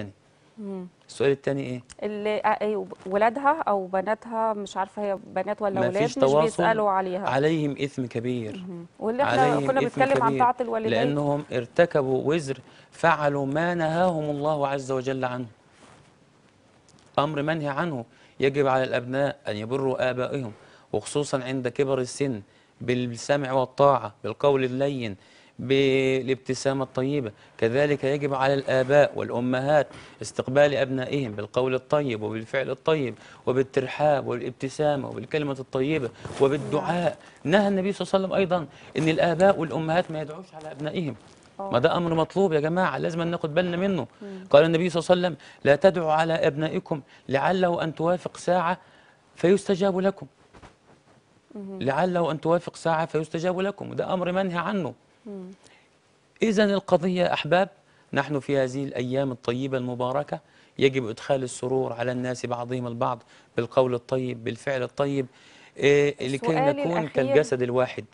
الثاني. السؤال الثاني إيه؟ اللي آه، إيه، ولادها أو بناتها مش عارفة هي بنات ولا ما ولاد فيش مش بيسألوا عليها. عليهم إثم كبير. واللي إحنا كنا بنتكلم عن طاعه الوالدين. لأنهم ارتكبوا وزر فعلوا ما نهاهم الله عز وجل عنه. أمر منهي عنه. يجب على الأبناء أن يبروا آبائهم وخصوصا عند كبر السن بالسمع والطاعة بالقول اللين بالابتسامة الطيبة. كذلك يجب على الآباء والأمهات استقبال أبنائهم بالقول الطيب وبالفعل الطيب وبالترحاب والابتسامة وبالكلمة الطيبة وبالدعاء. نهى النبي صلى الله عليه وسلم أيضا أن الآباء والأمهات ما يدعوش على أبنائهم. ما ده أمر مطلوب يا جماعة لازم ناخد بالنا منه. قال النبي صلى الله عليه وسلم لا تدعوا على أبنائكم لعله أن توافق ساعة فيستجاب لكم. لعله أن توافق ساعة فيستجاب لكم. وده أمر منهي عنه. إذا القضية أحباب نحن في هذه الأيام الطيبة المباركة يجب إدخال السرور على الناس بعضهم البعض بالقول الطيب بالفعل الطيب إيه لكي نكون الأخير- كالجسد الواحد.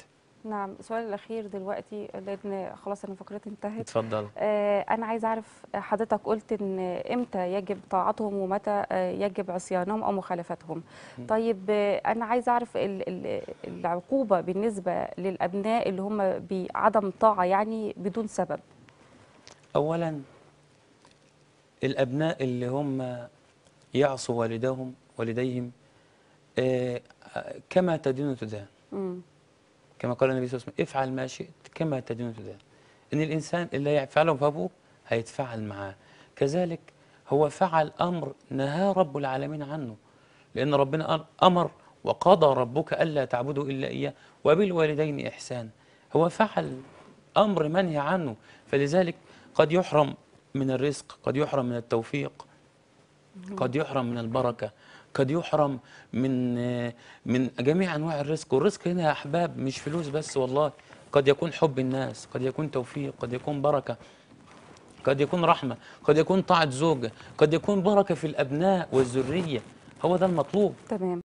نعم السؤال الأخير دلوقتي لأن خلاص أنا فقرتي انتهت اتفضل آه، أنا عايزة أعرف حضرتك قلت إن إمتى يجب طاعتهم ومتى يجب عصيانهم أو مخالفتهم. طيب آه، أنا عايزة أعرف ال- ال- العقوبة بالنسبة للأبناء اللي هم بعدم طاعة يعني بدون سبب. أولا الأبناء اللي هم يعصوا والدهم والديهم آه، كما تدين تدان. كما قال النبي صلى الله عليه وسلم افعل ما شئت كما تدين تدان إن الإنسان اللي يفعله بابوه هيتفعل معاه. كذلك هو فعل أمر نهى رب العالمين عنه. لأن ربنا أمر وقضى ربك ألا تعبدوا إلا إياه وبالوالدين إحسان. هو فعل أمر منهي عنه. فلذلك قد يحرم من الرزق قد يحرم من التوفيق قد يحرم من البركة قد يحرم من من جميع أنواع الرزق. والرزق هنا يا أحباب مش فلوس بس والله. قد يكون حب الناس قد يكون توفيق قد يكون بركة قد يكون رحمة قد يكون طاعة زوجة قد يكون بركة في الأبناء والذرية. هو ده المطلوب. تمام.